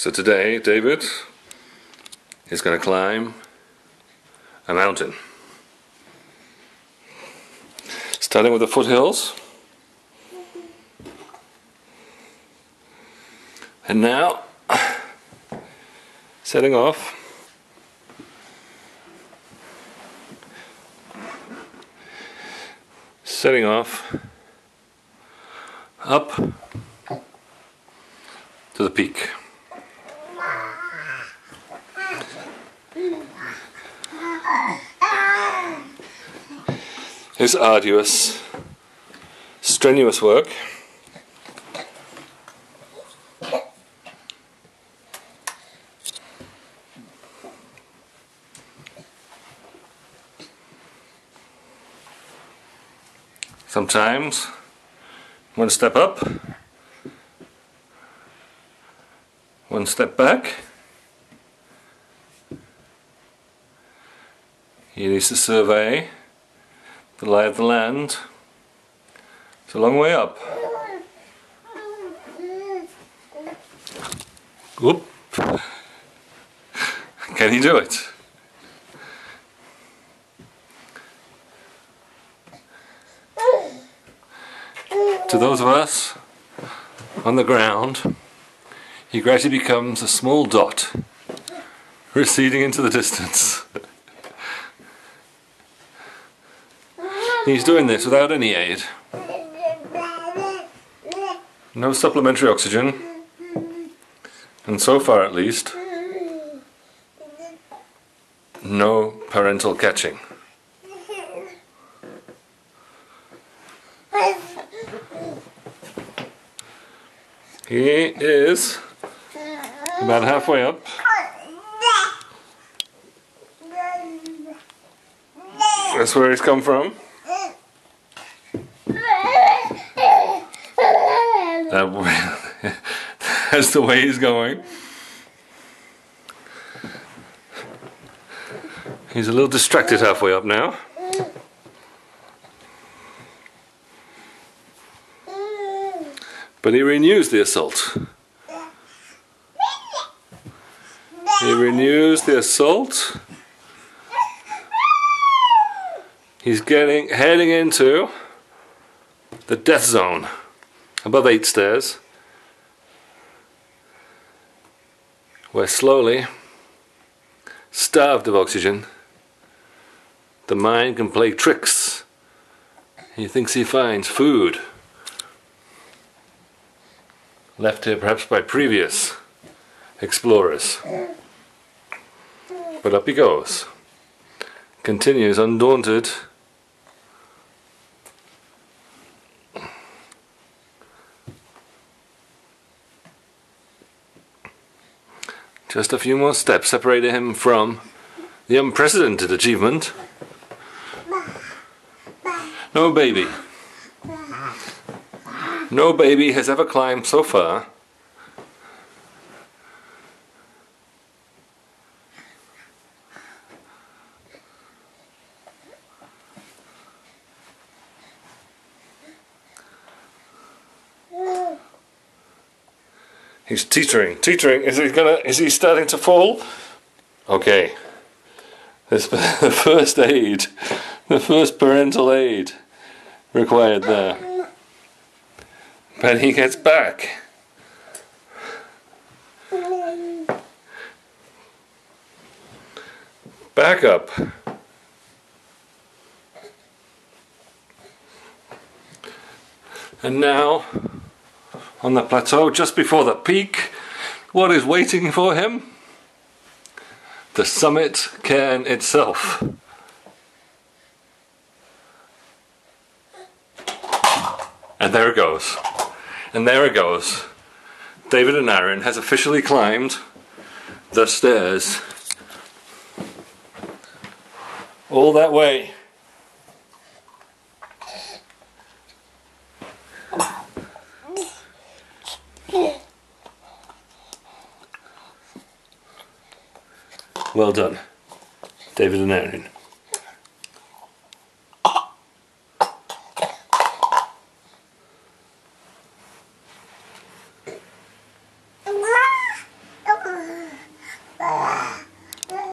So today, David is going to climb a mountain. Starting with the foothills. And now, setting off. Setting off up to the peak. It's arduous, strenuous work. Sometimes one step up, one step back. He needs to survey the lay of the land. It's a long way up. Whoop. Can he do it? To those of us on the ground, he gradually becomes a small dot receding into the distance. He's doing this without any aid. No supplementary oxygen. And so far at least, no parental catching. He is about halfway up. That's where he's come from. That that's the way he's going. He's a little distracted halfway up now. But he renews the assault. He renews the assault. He's getting heading into the death zone above eight stairs. Where slowly starved of oxygen. The mind can play tricks. He thinks he finds food. Left here perhaps by previous explorers. But up he goes. Continues undaunted Just a few more steps separated him from the unprecedented achievement. No baby. No baby has ever climbed so far. He's teetering, teetering. Is he gonna? Is he starting to fall? Okay. This the first aid, the first parental aid required there. But he gets back. Back up. And now on the plateau just before the peak. What is waiting for him? The summit cairn itself. And there it goes. And there it goes. David Aneurin has officially climbed the stairs all that way. Well done, David Aneurin.